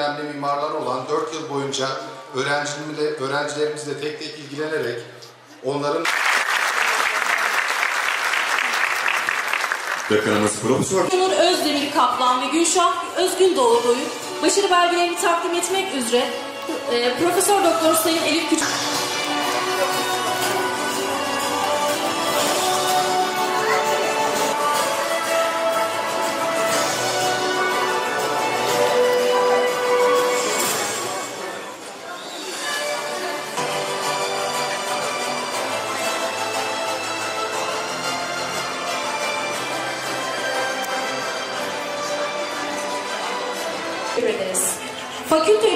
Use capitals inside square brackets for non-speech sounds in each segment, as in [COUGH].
önemli mimarları olan 4 yıl boyunca öğrencilerimizle, öğrencilerimizle tek tek ilgilenerek onların Bakanımız Profesör Onur Özdemir Kaplan ve Gülşah Özgündoğdu'yu başarı belgelerini takdim etmek üzere e, Profesör Doktor Sayın Elif Küçük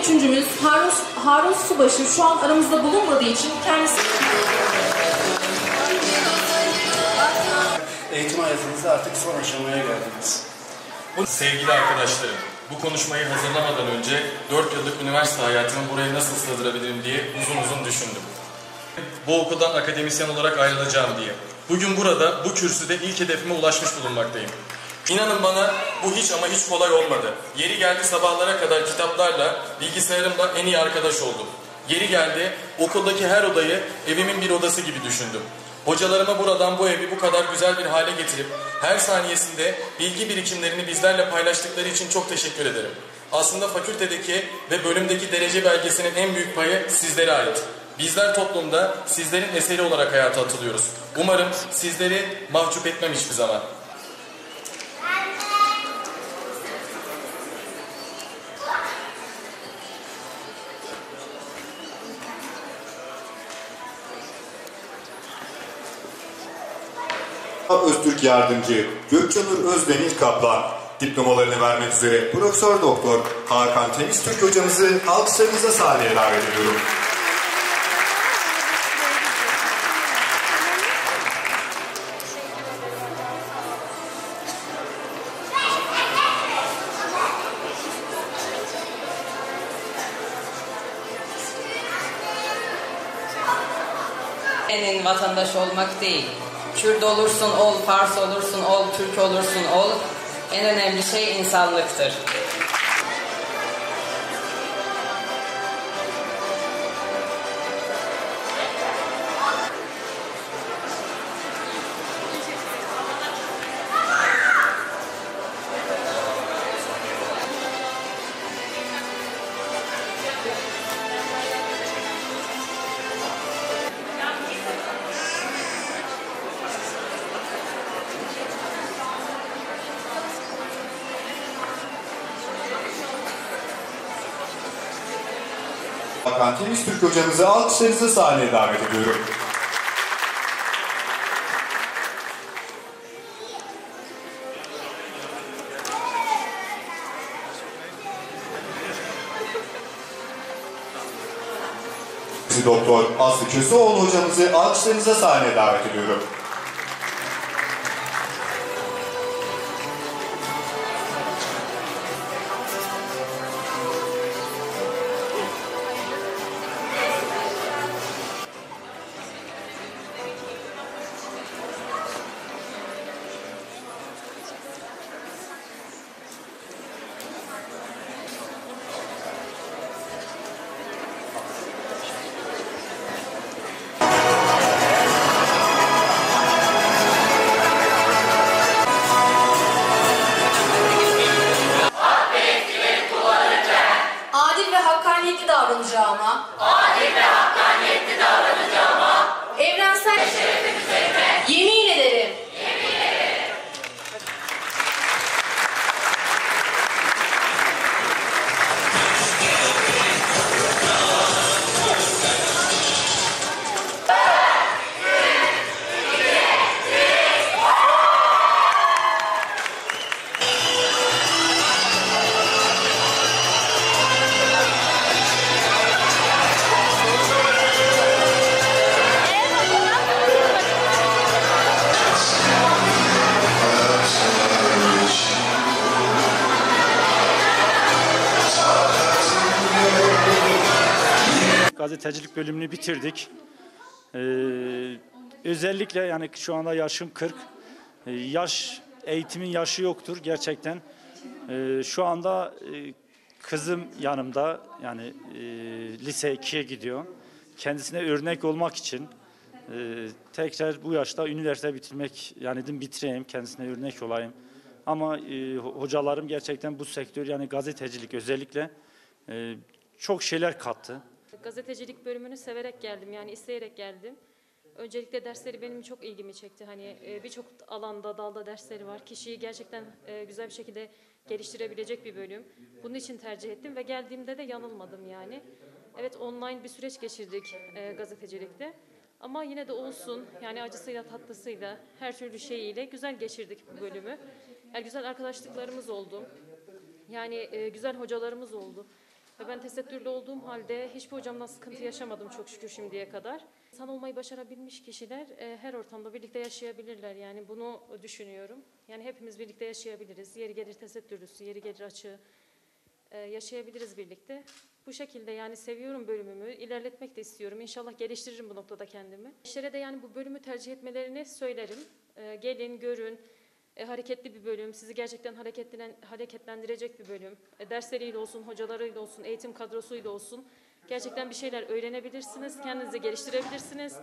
üçüncümüz Harun, Harun Subaşı şu an aramızda bulunmadığı için kendisi... Eğitim hayatınızda artık son aşamaya geldiniz. Sevgili arkadaşlarım, bu konuşmayı hazırlamadan önce 4 yıllık üniversite hayatımı buraya nasıl sığdırabilirim diye uzun uzun düşündüm. Bu okuldan akademisyen olarak ayrılacağım diye. Bugün burada, bu kürsüde ilk hedefime ulaşmış bulunmaktayım. İnanın bana bu hiç ama hiç kolay olmadı. Yeri geldi sabahlara kadar kitaplarla, bilgisayarımla en iyi arkadaş oldum. Yeri geldi okuldaki her odayı evimin bir odası gibi düşündüm. Hocalarıma buradan bu evi bu kadar güzel bir hale getirip her saniyesinde bilgi birikimlerini bizlerle paylaştıkları için çok teşekkür ederim. Aslında fakültedeki ve bölümdeki derece belgesinin en büyük payı sizlere ait. Bizler toplumda sizlerin eseri olarak hayata atılıyoruz. Umarım sizleri mahcup etmem hiçbir zaman. Öztürk Yardımcı Gökçenur Özdemir Kaplan diplomalarını vermek üzere Profesör Doktor Hakan Temiztürk hocamızı alkışlarınızla sahneye davet ediyorum. Vatandaş olmak değil. Kürt olursun ol, Fars olursun ol, Türk olursun ol. En önemli şey insanlıktır. Hakan Temiztürk hocamızı alkışlarınızla sahneye davet ediyorum. Doktor Aslı Köseoğlu hocamızı alkışlarınızla sahneye davet ediyorum. Davranacağıma Adil ve hakkaniyetli davranacağıma. Evrensel şerefim gazetecilik bölümünü bitirdik. Ee, özellikle yani şu anda yaşım 40. Ee, yaş eğitimin yaşı yoktur gerçekten. Ee, şu anda e, kızım yanımda yani e, lise 2'ye gidiyor. Kendisine örnek olmak için e, tekrar bu yaşta üniversite bitirmek yani dedim bitireyim kendisine örnek olayım. Ama e, hocalarım gerçekten bu sektör yani gazetecilik özellikle e, çok şeyler kattı. Gazetecilik bölümünü severek geldim yani isteyerek geldim. Öncelikle dersleri benim çok ilgimi çekti. Hani e, birçok alanda, dalda dersleri var. Kişiyi gerçekten e, güzel bir şekilde geliştirebilecek bir bölüm. Bunun için tercih ettim ve geldiğimde de yanılmadım yani. Evet online bir süreç geçirdik e, gazetecilikte. Ama yine de olsun yani acısıyla tatlısıyla her türlü şeyiyle güzel geçirdik bu bölümü. Yani güzel arkadaşlıklarımız oldu. Yani güzel hocalarımız oldu. Ve ben tesettürlü olduğum halde hiçbir hocamdan sıkıntı yaşamadım çok şükür şimdiye kadar. İnsan olmayı başarabilmiş kişiler e, her ortamda birlikte yaşayabilirler. Yani bunu düşünüyorum. Yani hepimiz birlikte yaşayabiliriz. Yeri gelir tesettürlüsü, yeri gelir açığı e, yaşayabiliriz birlikte. Bu şekilde yani seviyorum bölümümü, ilerletmek de istiyorum. İnşallah geliştiririm bu noktada kendimi. İşlere de yani bu bölümü tercih etmelerini söylerim. E, gelin, görün. E, hareketli bir bölüm, sizi gerçekten hareketlen, hareketlendirecek bir bölüm. E, dersleriyle olsun, hocalarıyla olsun, eğitim kadrosuyla olsun. Gerçekten bir şeyler öğrenebilirsiniz, kendinizi geliştirebilirsiniz.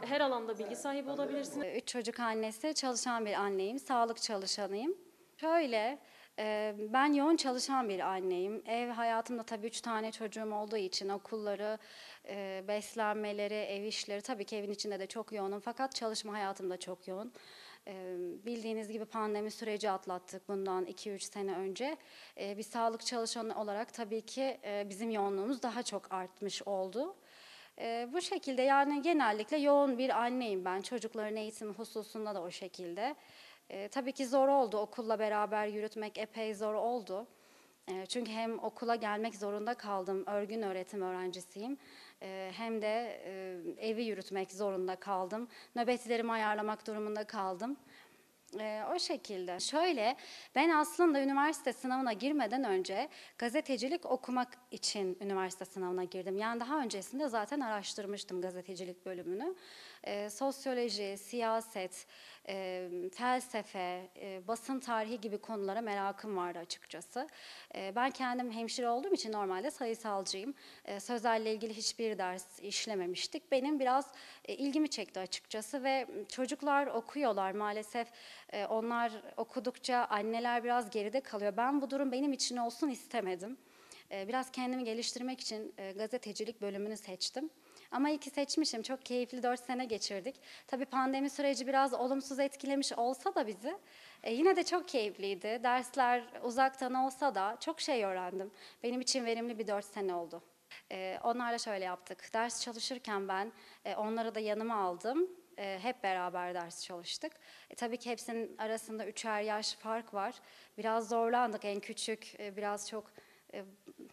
Her alanda bilgi sahibi olabilirsiniz. Üç çocuk annesi, çalışan bir anneyim, sağlık çalışanıyım. Şöyle, e, ben yoğun çalışan bir anneyim. Ev hayatımda tabii üç tane çocuğum olduğu için okulları, e, beslenmeleri, ev işleri tabii ki evin içinde de çok yoğunum. Fakat çalışma hayatım da çok yoğun. Bildiğiniz gibi pandemi süreci atlattık bundan 2-3 sene önce. Bir sağlık çalışanı olarak tabii ki bizim yoğunluğumuz daha çok artmış oldu. Bu şekilde yani genellikle yoğun bir anneyim ben. Çocukların eğitimi hususunda da o şekilde. Tabii ki zor oldu. Okulla beraber yürütmek epey zor oldu. Ee, çünkü hem okula gelmek zorunda kaldım. Örgün öğretim öğrencisiyim. Ee, hem de e, evi yürütmek zorunda kaldım. Nöbetlerimi ayarlamak durumunda kaldım. Ee, o şekilde. Şöyle, ben aslında üniversite sınavına girmeden önce gazetecilik okumak için üniversite sınavına girdim. Yani daha öncesinde zaten araştırmıştım gazetecilik bölümünü. Sosyoloji, siyaset, e, felsefe, e, basın tarihi gibi konulara merakım vardı açıkçası. E, ben kendim hemşire olduğum için normalde sayısalcıyım. E, sözelle ilgili hiçbir ders işlememiştik. Benim biraz e, ilgimi çekti açıkçası ve çocuklar okuyorlar maalesef. E, onlar okudukça anneler biraz geride kalıyor. Ben bu durum benim için olsun istemedim. Biraz kendimi geliştirmek için gazetecilik bölümünü seçtim. Ama iyi ki seçmişim. Çok keyifli dört sene geçirdik. Tabii pandemi süreci biraz olumsuz etkilemiş olsa da bizi e, yine de çok keyifliydi. Dersler uzaktan olsa da çok şey öğrendim. Benim için verimli bir dört sene oldu. E, onlarla şöyle yaptık. Ders çalışırken ben e, onları da yanıma aldım. E, hep beraber ders çalıştık. E, tabii ki hepsinin arasında üçer yaş fark var. Biraz zorlandık. En küçük e, biraz çok e,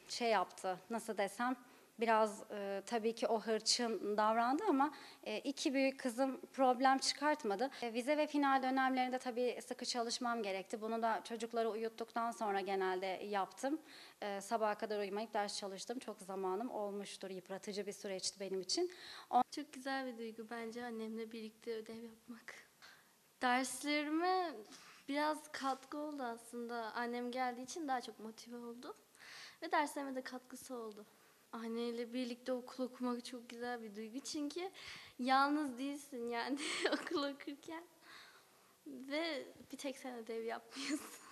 şey yaptı. Nasıl desem biraz e, tabii ki o hırçın davrandı ama e, iki büyük kızım problem çıkartmadı. E, vize ve final dönemlerinde tabii sıkı çalışmam gerekti. Bunu da çocukları uyuttuktan sonra genelde yaptım. E, sabaha kadar uyumayıp ders çalıştım. Çok zamanım olmuştur. Yıpratıcı bir süreçti benim için. Çok güzel bir duygu bence annemle birlikte ödev yapmak. Derslerime biraz katkı oldu aslında. Annem geldiği için daha çok motive oldum. Ve derslerime de katkısı oldu. Anneyle birlikte okul okumak çok güzel bir duygu. Çünkü yalnız değilsin yani [LAUGHS] okul okurken. Ve bir tek sen ödev yapmıyorsun.